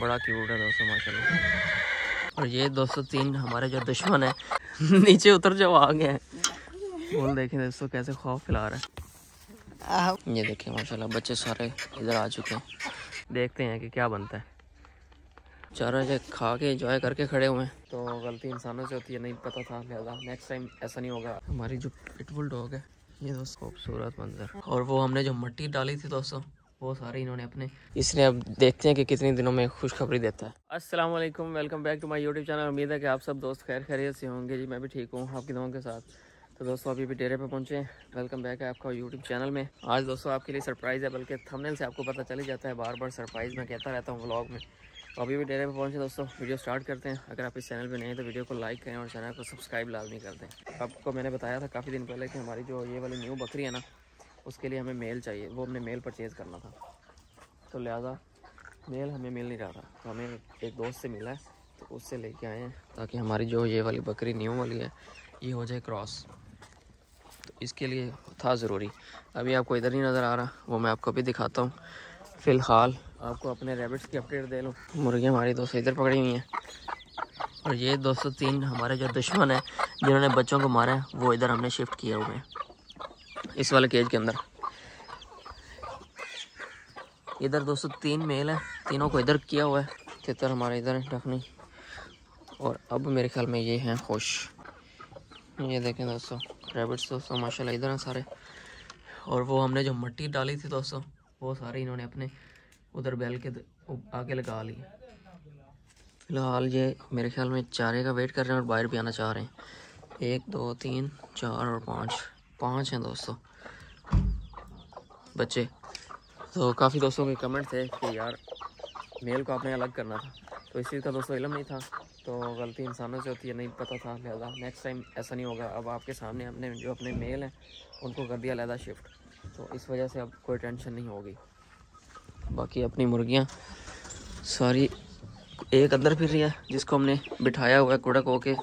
बड़ा क्यूट है दोस्तों, माशाल्लाह। और ये दोस्तों तीन हमारे जो दुश्मन है, नीचे उतर जाओ आ गए हैं। बोल देखें दोस्तों, कैसे खौफ फैला रहा है। ये देखें, माशाल्लाह, बच्चे सारे इधर आ चुके हैं। देखते हैं कि क्या बनता है। चारों जगह खा के इंजॉय करके खड़े हुए हैं। तो गलती इंसानों से होती है, नहीं पता था, लिहाजा। नेक्स्ट टाइम ऐसा नहीं होगा। हमारी जो पिटबुल डॉग है, ये दोस्त खूबसूरत मंजर। और वो हमने जो मट्टी डाली थी दोस्तों वो सारे इन्होंने अपने। इसलिए अब देखते हैं कि कितने दिनों में खुशखबरी देता है। अस्सलाम वालेकुम welcome back to my YouTube channel. उम्मीद है कि आप सब दोस्त खैर खैरियत से होंगे। जी मैं भी ठीक हूँ आपकी दुआओं के साथ। तो दोस्तों अभी भी डेरे पे पहुँचे हैं। वेलकम बैक है आपका यूट्यूब चैनल में। आज दोस्तों आपके लिए सरप्राइज़ है बल्कि थंबनेल से आपको पता चल ही जाता है बार बार सरप्राइज़ मैं कहता रहता हूँ व्लॉग में। तो अभी भी डेरे पे पहुँचे दोस्तों वीडियो स्टार्ट करते हैं। अगर आप इस चैनल पे नए हैं तो वीडियो को लाइक करें और चैनल को सब्सक्राइब लाजमी कर दें। आपको मैंने बताया था काफ़ी दिन पहले कि हमारी जो ये वाली न्यू बकरी है ना उसके लिए हमें मेल चाहिए। वो हमने मेल परचेज़ करना था। तो लिहाजा मेल हमें मिल नहीं रहा था। तो हमें एक दोस्त से मिला है। तो उससे लेके आए हैं, ताकि हमारी जो ये वाली बकरी न्यू वाली है, ये हो जाए क्रॉस तो इसके लिए था ज़रूरी। अभी आपको इधर ही नज़र आ रहा। वो मैं आपको अभी दिखाता हूँ। फ़िलहाल आपको अपने रेबिट्स की अपडेट दे लूँ। मुर्गियाँ हमारी दोस्तों इधर पकड़ी हुई हैं। और ये दोस्तों तीन हमारे जो दुश्मन हैं, जिन्होंने बच्चों को मारा है, वो इधर हमने शिफ्ट किए हुए हैं। इस वाले केज के अंदर। इधर दोस्तों तीन मेल है, तीनों को इधर किया हुआ है, तितर हमारे इधर है टखनी और अब मेरे ख्याल में ये हैं खुश। ये देखें दोस्तों रेबिट्स दोस्तों, माशाल्लाह इधर हैं सारे। और वो हमने जो मट्टी डाली थी दोस्तों, वो सारे इन्होंने अपने उधर बैल के आगे लगा ली। फ़िलहाल ये मेरे ख्याल में चारे का वेट कर रहे हैं और बाहर भी आना चाह रहे हैं। एक, दो, तीन, चार और पाँच। पाँच हैं दोस्तों। बच्चे तो काफ़ी दोस्तों के कमेंट थे कि यार मेल को आपने अलग करना था। तो इस चीज़ का दोस्तों इलम नहीं था तो गलती इंसानों से होती है, नहीं पता था लिहाजा। नेक्स्ट टाइम ऐसा नहीं होगा। अब आपके सामने हमने, जो अपने मेल हैं, उनको कर दिया लहदा शिफ्ट तो इस वजह से अब कोई टेंशन नहीं होगी। बाकी अपनी मुर्गियाँ, सारी एक अंदर फिर रही है, जिसको हमने बिठाया हुआ है कुड़क होके।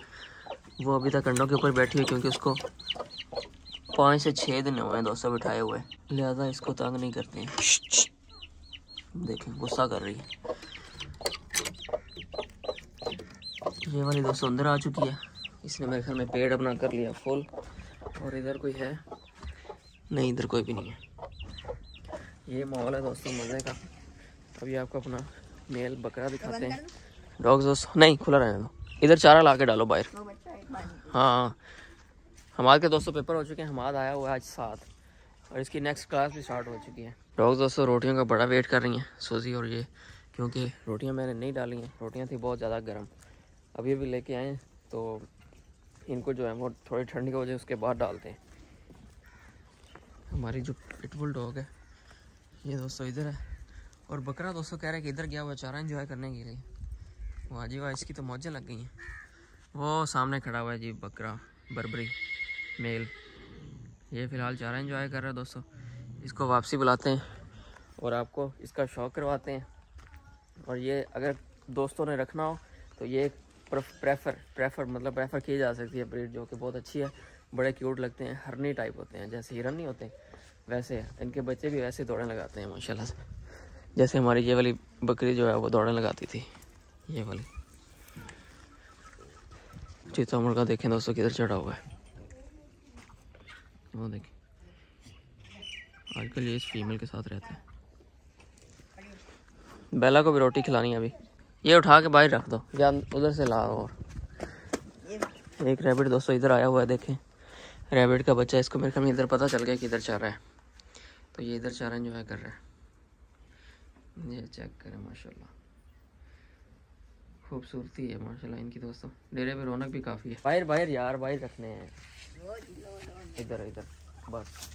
वो अभी तक अंडों के ऊपर बैठी हुई क्योंकि उसको पाँच से छः दिन हुए हैं दोस्तों बिठाए हुए। लिहाजा इसको तंग नहीं करते हैं। देखें गुस्सा कर रही है। ये वाली दोस्तों अंदर आ चुकी है। इसने मेरे ख्याल में पेड़ अपना कर लिया फुल। और इधर कोई है? नहीं इधर कोई भी नहीं है। ये माहौल है दोस्तों मज़े का। अभी आपको अपना मेल बकरा दिखाते हैं। डॉग्स दोस्तों नहीं खुला रहने दो। इधर चारा ला के डालो बाहर। हाँ। हमारे के दोस्तों पेपर हो चुके हैं हमाद आया हुआ है आज सात। और इसकी नेक्स्ट क्लास भी स्टार्ट हो चुकी है। डॉग्स दोस्तों, रोटियों का बड़ा वेट कर रही हैं सूजी और ये, क्योंकि रोटियाँ मैंने नहीं डाली हैं। रोटियाँ थी बहुत ज़्यादा गर्म। अभी अभी लेके आए तो इनको जो है वो थोड़ी ठंडी की वजह उसके बाद डालते हैं। हमारी जो पिटबुल डॉग है, ये दोस्तों इधर है। और बकरा दोस्तों कह रहे हैं कि इधर गया हुआ चारा इंजॉय करने के लिए। वाह जी वाह, इसकी तो मौजें लग गई हैं। वो सामने खड़ा हुआ है जी, बकरा, बरबरी। मेल। ये फ़िलहाल चारा इंजॉय कर रहा है दोस्तों। इसको वापसी बुलाते हैं और आपको इसका शौक करवाते हैं। और ये अगर दोस्तों ने रखना हो तो ये प्रेफर प्रेफर मतलब प्रेफर की जा सकती है ब्रीड, जो कि बहुत अच्छी है। बड़े क्यूट लगते हैं, हरनी टाइप होते हैं, जैसे हिरन नहीं होते, वैसे इनके बच्चे भी वैसे दौड़ने लगाते हैं, माशाल्लाह से। जैसे हमारी ये वाली बकरी जो है, वो दौड़ने लगाती थी। ये वाली। चीता मुर्गा देखें दोस्तों, किधर चढ़ा हुआ है। वो देखें। आजकल ये इस फीमेल के साथ रहता है। बेला को भी रोटी खिलानी है अभी। ये उठा के बाहर रख दो। उधर से ला और। एक रैबिट दोस्तों इधर आया हुआ है, देखें। रैबिट का बच्चा इसको मेरे ख्याल में इधर पता चल गया कि इधर चल रहा है। तो ये इधर चारा जो है कर रहा है। ये चेक करें, माशाल्लाह। खूबसूरती है, माशाल्लाह, इनकी दोस्तों। डेरे पे रौनक भी काफ़ी है। बाहर बाहर, यार, बाहर रखने हैं। इधर इधर बस।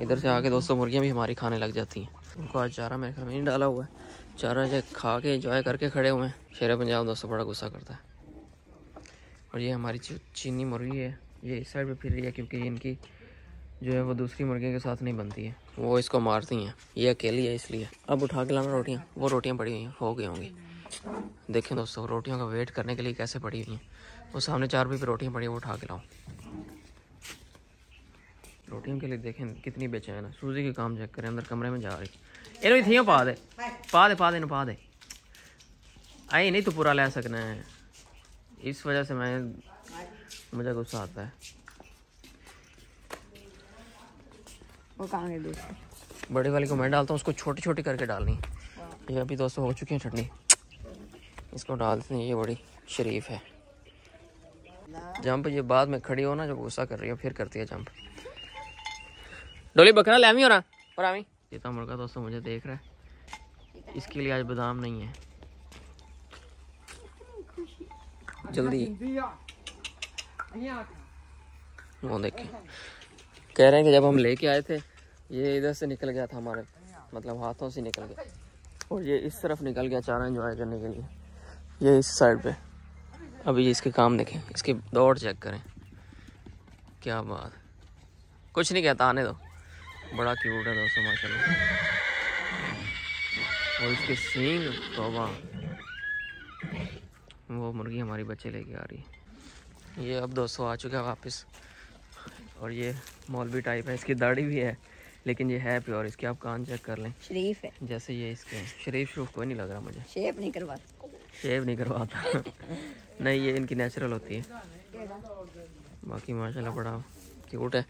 इधर से आके दोस्तों मुर्गियाँ भी हमारी खाने लग जाती हैं। उनको आज चारा मेरे घर में नहीं डाला हुआ है। चारा जो खा के इंजॉय करके खड़े हुए हैं। शेर पंजाब दोस्तों बड़ा गुस्सा करता है। और ये हमारी चीनी मुर्गी है। ये इस साइड पे फिर रही है क्योंकि इनकी जो है वो दूसरी मुर्गियों के साथ नहीं बनती है। वो इसको मारती हैं। ये अकेली है इसलिए। अब उठा के लाना रोटियाँ। वो रोटियाँ पड़ी हुई हैं हो गई होंगी। देखें दोस्तों रोटियों का वेट करने के लिए कैसे पड़ी हुई हैं। वो सामने चार भी रोटियाँ पड़ी वो उठा के लाओ। रोटियों के लिए देखें कितनी बेचैन है सूजी के काम चेक करें अंदर कमरे में जा रही इन्हें भी थी पा दे पा दे पा दे पा दे। आई नहीं तो पूरा ले सकना है। इस वजह से मैं मुझे गुस्सा आता है। वो कहाँ बड़ी वाली को मैं डालता हूँ उसको छोटी छोटी करके डालनी। ये अभी दोस्तों हो चुकी है चटनी। इसको डालते हैं ये बड़ी शरीफ है। जंप ये बाद में खड़ी हो ना जब गुस्सा कर रही हो फिर करती है जंप। डोली बकरा लैमी हो रहा और आमी सीता मुर्गा दोस्तों मुझे देख रहा है। इसके लिए आज बादाम नहीं है। जल्दी। वो देखें। कह रहे हैं कि जब हम लेके आए थे ये इधर से निकल गया था हमारे मतलब हाथों से निकल गया। और ये इस तरफ़ निकल गया चारा एंजॉय करने के लिए। ये इस साइड पे। अभी इसके काम देखें। इसकी दौड़ चेक करें। क्या बात। कुछ नहीं कहता आने दो। बड़ा क्यूट है दोस्तों माशाल्लाह। और इसके सींग तोबा वो मुर्गी हमारी बच्चे लेके आ रही है। ये अब दोस्तों आ चुका है वापस। और ये मौलवी टाइप है इसकी दाढ़ी भी है लेकिन ये है प्योर इसके आप कान चेक कर लें। शरीफ है। जैसे ये इसके शरीफ शरूफ कोई नहीं लग रहा मुझे। शेप नहीं करवाता। शेव नहीं करवाता। नहीं ये इनकी नेचुरल होती है। बाकी माशाल्लाह बड़ा क्यूट है।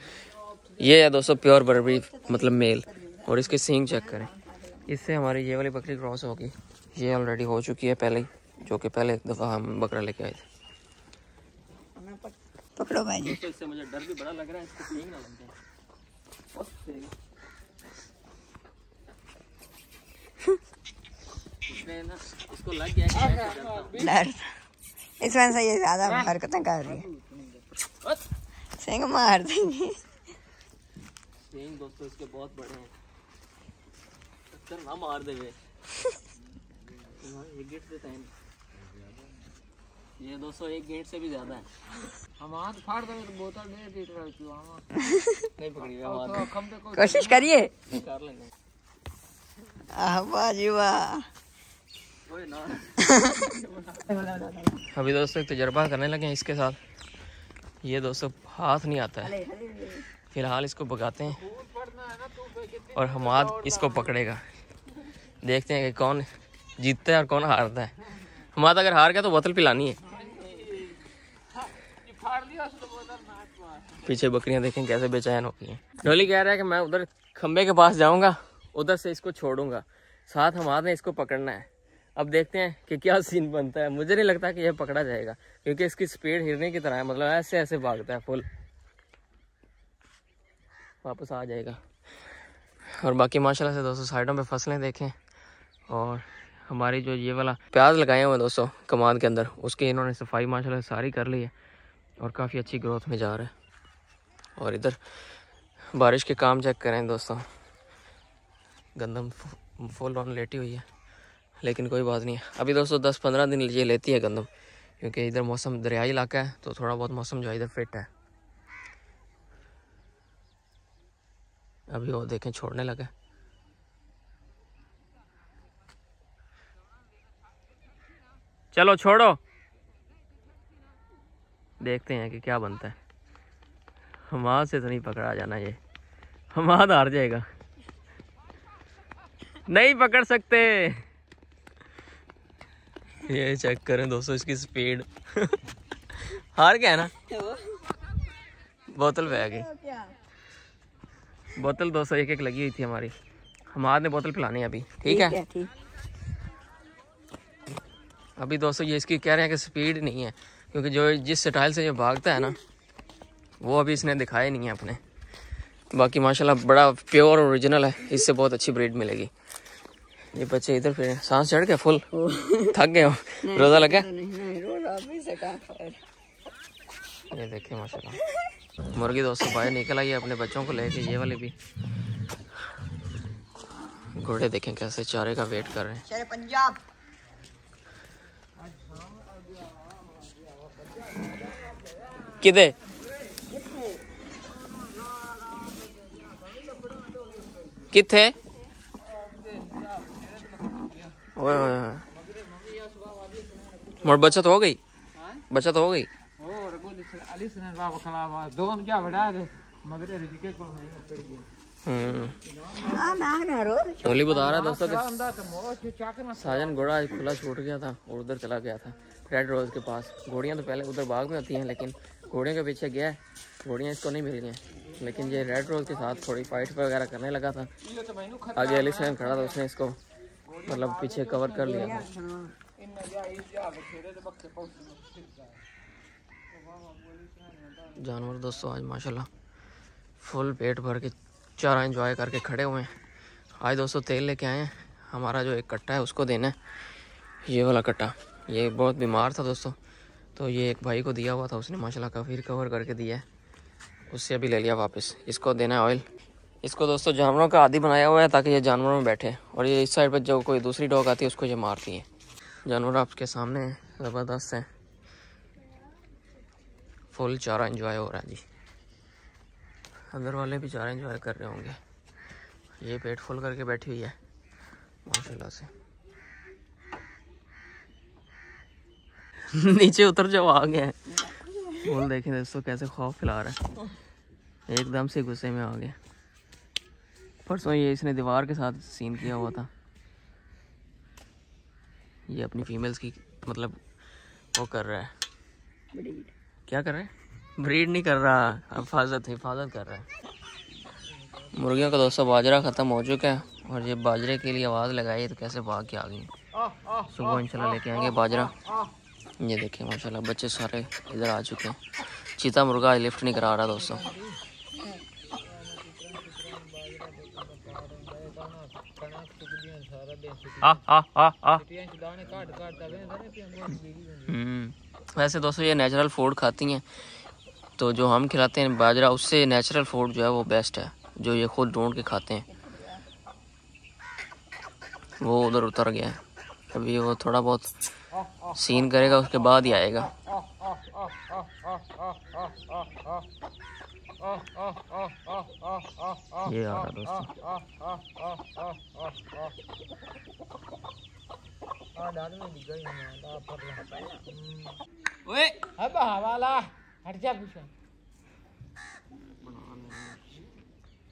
ये है दोस्तों प्योर बर्बरी मतलब मेल। और इसके सींग चेक करें। इससे हमारी ये वाली बकरी क्रॉस होगी। ये ऑलरेडी हो चुकी है पहले ही जो कि पहले एक दफ़ा हम बकरा लेके आए थे। पकड़ो भाई जी। तो इससे मुझे डर भी बड़ा लग रहा है इसके सींग ना लग जाए ना इसको लग गया हूँ। डर। इस वजह से ये ज़्यादा हरकतें कर रही है। सिंह मार देंगे। सींग दोस्तों इसके बहुत बड़े हैं। टक्कर ना मार दे वे ये गेट से टाइम ये दोस्तों एक गेट से भी ज़्यादा है। हम हाथ फाड़ देंगे तो बोतल नहीं पीट रहा थी वहाँ नहीं पकड़ी हुई तो हमारे देखो कोशिश करिए। कर लेंगे। आह वाह। जी वाह अभी दोस्तों एक तजर्बा करने लगे हैं इसके साथ। ये दोस्तों हाथ नहीं आता है। फ़िलहाल इसको पकाते हैं और हमाद इसको पकड़ेगा। देखते हैं कि कौन जीतता है और कौन हारता है। हमाद अगर हार गया तो बोतल पिलानी है। पीछे बकरियाँ देखें कैसे बेचैन होती हैं। डोली कह रहा है कि मैं उधर खम्बे के पास जाऊँगा, उधर से इसको छोड़ूँगा। साथ हमाद ने इसको पकड़ना है। अब देखते हैं कि क्या सीन बनता है। मुझे नहीं लगता कि यह पकड़ा जाएगा, क्योंकि इसकी स्पीड हिरने की तरह है। मतलब ऐसे ऐसे भागता है फुल। वापस आ जाएगा। और बाकी माशाल्लाह से दोस्तों साइडों पे फ़सलें देखें और हमारी जो ये वाला प्याज लगाए हुए दोस्तों कमाद के अंदर, उसकी इन्होंने सफ़ाई माशाल्लाह सारी कर ली है और काफ़ी अच्छी ग्रोथ में जा रहा है। और इधर बारिश के काम चेक करें दोस्तों। गंदम फुल ऑन लेटी हुई है, लेकिन कोई बात नहीं है। अभी दोस्तों दस पंद्रह दिन ये लेती है गंदम, क्योंकि इधर मौसम दरियाई इलाका है तो थोड़ा बहुत मौसम जो है इधर फिट है। अभी वो देखें छोड़ने लगा। चलो छोड़ो। देखते हैं कि क्या बनता है। हमाद से तो नहीं पकड़ा जाना ये। हमाद हार जाएगा। नहीं पकड़ सकते। ये चेक करें दोस्तों इसकी स्पीड। हार गया ना? बोतल पे आ गई। बोतल दो सौ एक एक लगी हुई थी हमारी। हमारे ने बोतल पिलानी है अभी ठीक है? ठीक। अभी दोस्तों ये इसकी कह रहे हैं कि स्पीड नहीं है क्योंकि जो जिस स्टाइल से ये भागता है ना वो अभी इसने दिखाए नहीं है अपने। बाकी माशाल्लाह बड़ा प्योर ओरिजिनल है इससे बहुत अच्छी ब्रीड मिलेगी। ये बच्चे इधर फिर सांस चढ़ गए फुल? थक गए रोजा लगा नहीं नहीं रोज आप भी ये देखिए माशाल्लाह। मुर्गी दोस्तों बाहर निकल आई है अपने बच्चों को लेके ये वाले भी। घोड़े देखें कैसे चारे का वेट कर रहे हैं। पंजाब। किधे किथे ओए बचत हो गई? बचत हो गई? टोली बता रहा दोस्तों कि साजन घोड़ा आज खुला छूट गया था और उधर चला गया था। रेड रोज के पास। घोड़ियाँ तो पहले उधर बाग में होती हैं, लेकिन घोड़ियों के पीछे गया है। घोड़ियाँ इसको नहीं मिल गई लेकिन ये रेड रोज के साथ थोड़ी फाइट वगैरह करने लगा था। आगे अली साहब खड़ा था, उसने इसको मतलब पीछे कवर कर लिया था इन जा इस जा बखेरे तो बक्के पहुँच जानवर दोस्तों, आज माशाल्लाह फुल पेट भर के चारा एंजॉय करके खड़े हुए हैं। आज दोस्तों, तेल लेके आए हैं। हमारा जो एक कट्टा है, उसको देना है। ये वाला कट्टा, ये बहुत बीमार था दोस्तों। तो ये एक भाई को दिया हुआ था, उसने माशाल्लाह काफ़ी रिकवर करके दिया है। उससे अभी ले लिया वापस। इसको देना है ऑयल इसको दोस्तों, जानवरों का आदि बनाया हुआ है, ताकि ये जानवरों में बैठे। और ये इस साइड पर जो कोई दूसरी डॉग आती है, उसको ये मारती है। जानवर आपके सामने ज़बरदस्त हैं। फुल चारा एंजॉय हो रहा है जी। अंदर वाले भी चारा एंजॉय कर रहे होंगे। ये पेट फुल करके बैठी हुई है, माशाल्लाह से। नीचे उतर जाओ, आ गए बोल देखें दोस्तों, कैसे खौफ फैला रहा है। एकदम से गुस्से में आ गया परसों ये इसने दीवार के साथ सीन किया हुआ था। ये अपनी फीमेल्स की मतलब वो कर रहा है। क्या कर रहे हैं? ब्रीड नहीं कर रहा, हिफाजत हिफाजत कर रहा है। मुर्गियों का दोस्तों बाजरा ख़त्म हो चुका है और ये बाजरे के लिए आवाज़ लगाई तो कैसे भाग के आ गई? सुबह इंशाल्लाह लेके आएँगे बाजरा। ये देखिए, माशाल्लाह, बच्चे सारे इधर आ चुके हैं। चीता मुर्गा लिफ्ट नहीं करा रहा दोस्तों। आ आ आ आ वैसे दोस्तों ये नेचुरल फ़ूड खाती हैं तो जो हम खिलाते हैं बाजरा, उससे नेचुरल फ़ूड जो है वो बेस्ट है, जो ये खुद ढूंढ के खाते हैं। वो उधर उतर गया है। अभी वो थोड़ा बहुत सीन करेगा, उसके बाद ही आएगा। ये आ रहा दोस्तों। ओए। अब हवाला हट जा कुछ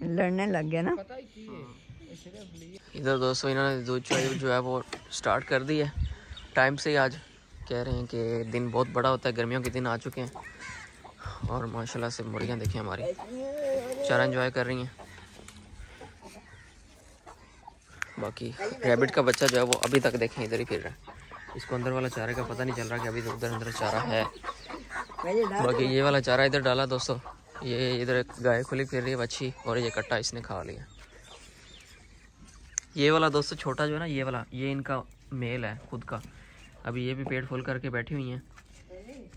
लड़ने लग गया ना। ही है। इधर दोस्तों इन्होंने दूध चाय जो है वो स्टार्ट कर दी है। टाइम से ही आज कह रहे हैं कि दिन बहुत बड़ा होता है गर्मियों के दिन आ चुके हैं। और माशाल्लाह से मुर्गियाँ देखिए हमारी। चारा एंजॉय कर रही हैं। बाकी रैबिट का बच्चा जो है वो अभी तक देखें, इधर ही फिर रहा है। इसको अंदर वाला चारा का पता नहीं चल रहा कि अभी तो उधर अंदर चारा है। बाकी ये वाला चारा इधर डाला दोस्तों। ये इधर गाय खुली फिर रही है बच्ची और ये कट्टा इसने खा लिया। ये वाला दोस्तों छोटा जो है ना, ये वाला, ये इनका मेल है खुद का। अभी ये भी पेट फुल करके बैठी हुई हैं।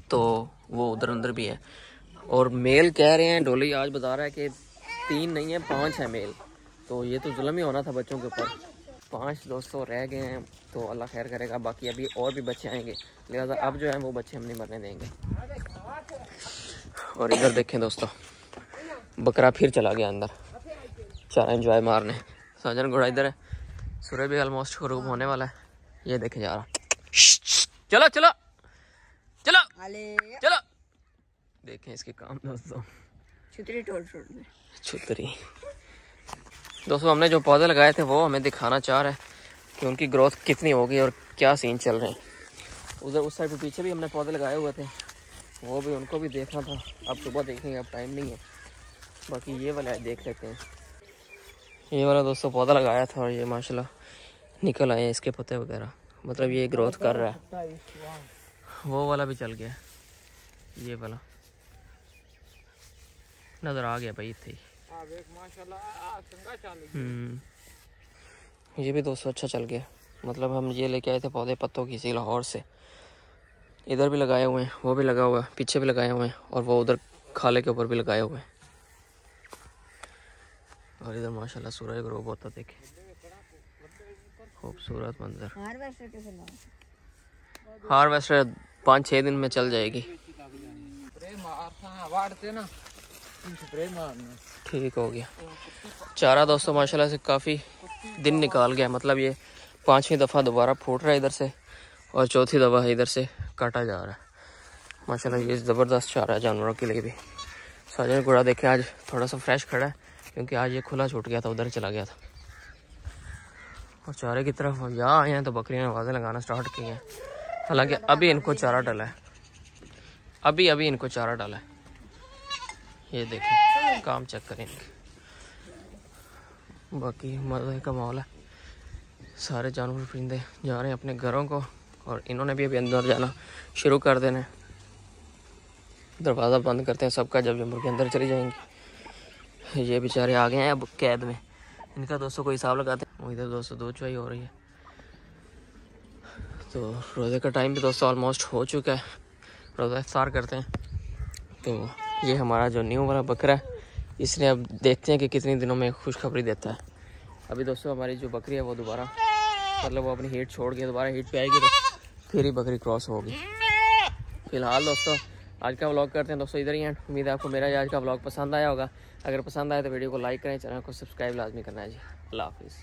तो वो उधर अंदर भी है। और मेल कह रहे हैं, डोली आज बता रहा है कि तीन नहीं है, पाँच है मेल। तो ये तो जुलम ही होना था बच्चों के ऊपर। पाँच दोस्तों रह गए हैं तो अल्लाह खैर करेगा बाकी अभी और भी बच्चे आएँगे। लिहाजा अब जो है वो बच्चे हम नहीं मरने देंगे। और इधर देखें दोस्तों बकरा फिर चला गया अंदर। चारा एंजॉय मारने। साजन घोड़ा इधर है। सूर्य भी ऑलमोस्ट शुरू होने वाला है। ये देखे जा रहा। चलो चलो चलो चलो। देखें इसके काम दोस्तों। छुतरी छोड़ छुतरी। दोस्तों, हमने जो पौधे लगाए थे, वो हमें दिखाना चाह रहा है कि उनकी ग्रोथ कितनी होगी और क्या सीन चल रहे हैं। उधर, उस साइड पे पीछे भी हमने पौधे लगाए हुए थे। वो भी, उनको भी देखना था। अब सुबह देखेंगे, अब टाइम नहीं है। बाकी ये वाला देख लेते हैं। ये वाला दोस्तों, पौधा लगाया था और ये माशाल्लाह निकल आए हैं इसके पत्ते वगैरह। मतलब ये ग्रोथ कर रहा है। वो वाला भी चल गया। ये वाला। नज़र आ गया भाई, इतने। ही आ देख माशाल्लाह आ चंगा चालू हम्म। ये भी दोस्तों अच्छा चल गया। मतलब हम ये लेके आए थे पौधे पत्तों की सी लाहौर से। इधर भी लगाए हुए हैं वो भी लगा हुआ है पीछे भी लगाए हुए हैं और वो उधर खाले के ऊपर भी लगाए हुए हैं। और इधर माशाल्लाह सूरज ग्रोब होता देखे। खूबसूरत मंजर। हार्वेस्टर पाँच छः दिन में चल जाएगी। ठीक हो गया। चारा दोस्तों, माशाल्लाह से काफ़ी दिन निकाल गया। मतलब ये पांचवी दफ़ा दोबारा फूट रहा है इधर से और चौथी दफ़ा इधर से काटा जा रहा है। माशाल्लाह ये ज़बरदस्त चारा है जानवरों के लिए भी। साजन घोड़ा देखे, आज थोड़ा सा फ्रेश खड़ा है, क्योंकि आज ये खुला छूट गया था, उधर चला गया था। और चारे की तरफ़ यहाँ आए हैं तो बकरियाँ आवाज़ें लगाना स्टार्ट की हैं। हालाँकि अभी इनको चारा डाला है। अभी अभी इनको चारा डाला है। ये देखें काम चेक करें इनके। बाकी मज़े का माहौल है। सारे जानवर परिंदे जा रहे हैं अपने घरों को, और इन्होंने भी अभी अंदर जाना शुरू कर देना है। दरवाज़ा बंद करते हैं सबका, जब जब मुर्गे अंदर चली जाएँगी। ये बेचारे आ गए हैं अब कैद में। इनका दोस्तों को हिसाब लगाते हैं? इधर दोस्तों दो चुवाई हो रही है। तो रोज़े का टाइम भी दोस्तों ऑलमोस्ट हो चुका है। रोज़ा इफ्तार करते हैं। तो ये हमारा जो न्यू वाला बकरा है, इसने अब देखते हैं कि कितने दिनों में खुशखबरी देता है। अभी दोस्तों हमारी जो बकरी है वो दोबारा मतलब वो अपनी हीट छोड़ के दोबारा हीट पे आएगी तो फिर ही बकरी क्रॉस होगी। फ़िलहाल दोस्तों, आज का व्लॉग करते हैं दोस्तों इधर ही हैं उम्मीद है आपको मेरा आज का व्लॉग पसंद आया होगा। अगर पसंद आया तो वीडियो को लाइक करें, चैनल को सब्सक्राइब लाजमी करना है जी। अल्लाह हाफिज़।